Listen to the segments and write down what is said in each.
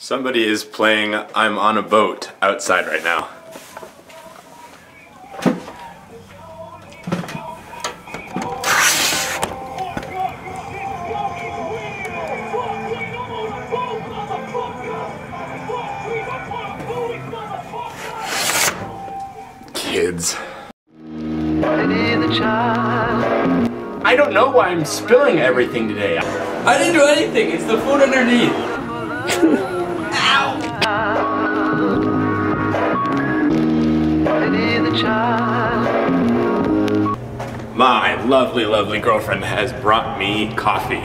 Somebody is playing I'm on a boat outside right now. Kids. I don't know why I'm spilling everything today. I didn't do anything. It's the food underneath. My lovely, lovely girlfriend has brought me coffee.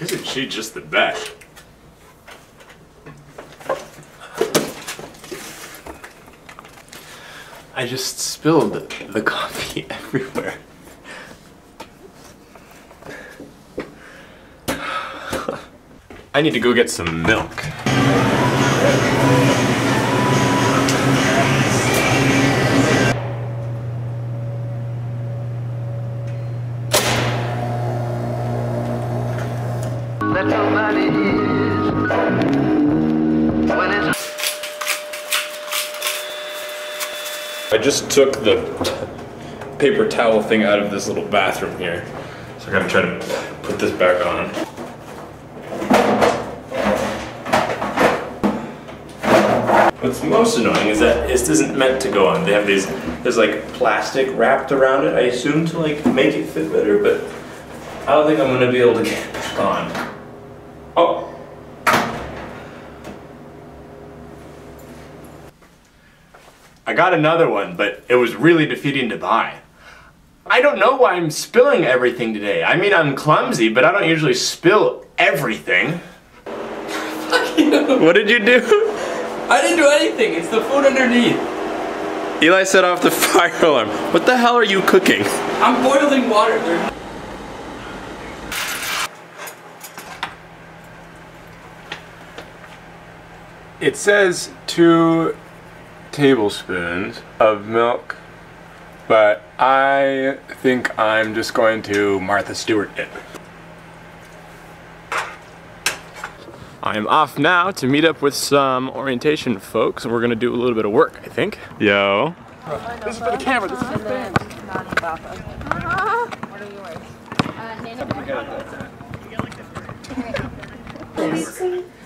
Isn't she just the best? I just spilled the coffee everywhere. I need to go get some milk. that somebody is when it's I just took the paper towel thing out of this little bathroom here. So I gotta try to put this back on. What's most annoying is that this isn't meant to go on. They have these, there's like plastic wrapped around it, I assume to like make it fit better, but I don't think I'm gonna be able to get it back on. Oh, I got another one, but it was really defeating to buy. I don't know why I'm spilling everything today. I mean, I'm clumsy, but I don't usually spill everything. What did you do? I didn't do anything. It's the food underneath. Eli set off the fire alarm. What the hell are you cooking? I'm boiling water. There- It says two tablespoons of milk, but I think I'm just going to Martha Stewart it. I'm off now to meet up with some orientation folks, and we're gonna do a little bit of work, I think. Yo. This is for the camera, this is for the fans. What are yours? Uh, Nana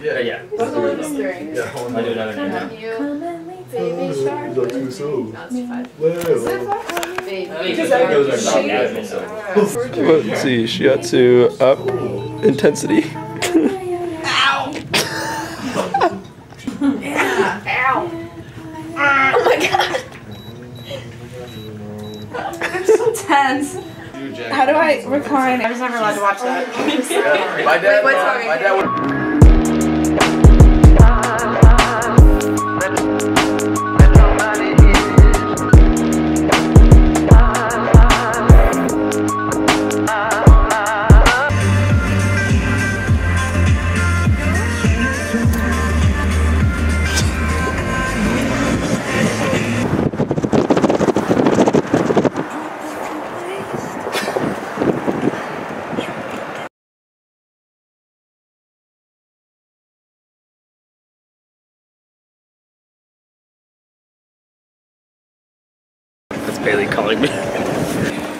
Yeah, yeah. What's the one mystery? I do another name. You, baby shark. That's five. Baby Those are shark. not admin, so- Let's see, shiatsu up intensity. Oh my god. I'm so tense. How do I recline? I was never allowed to watch that. My dad, what's wrong my with dad Bailey calling me.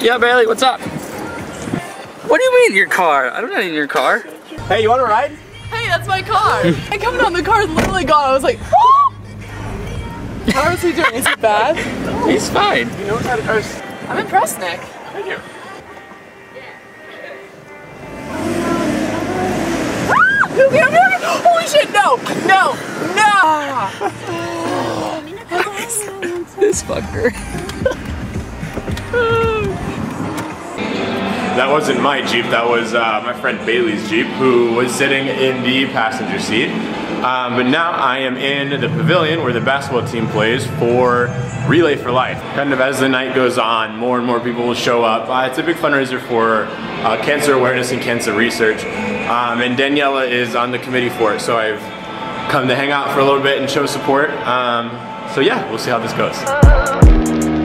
yeah, Bailey, what's up? What do you mean your car? I don't need your car. Hey, you wanna ride? Hey, that's my car. I come down, the car is literally gone. I was like, oh! How is he doing? Is it bad? He's fine. You know what kind of I'm impressed, Nick. Thank you. Okay, okay, okay. Holy shit, no! No! No! This fucker. That wasn't my Jeep, that was uh, my friend Bailey's Jeep, who was sitting in the passenger seat. Um, but now I am in the pavilion where the basketball team plays for Relay for Life. Kind of as the night goes on, more and more people will show up. Uh, it's a big fundraiser for uh, cancer awareness and cancer research. Um, and Daniela is on the committee for it, so I've come to hang out for a little bit and show support. Um, so yeah, we'll see how this goes.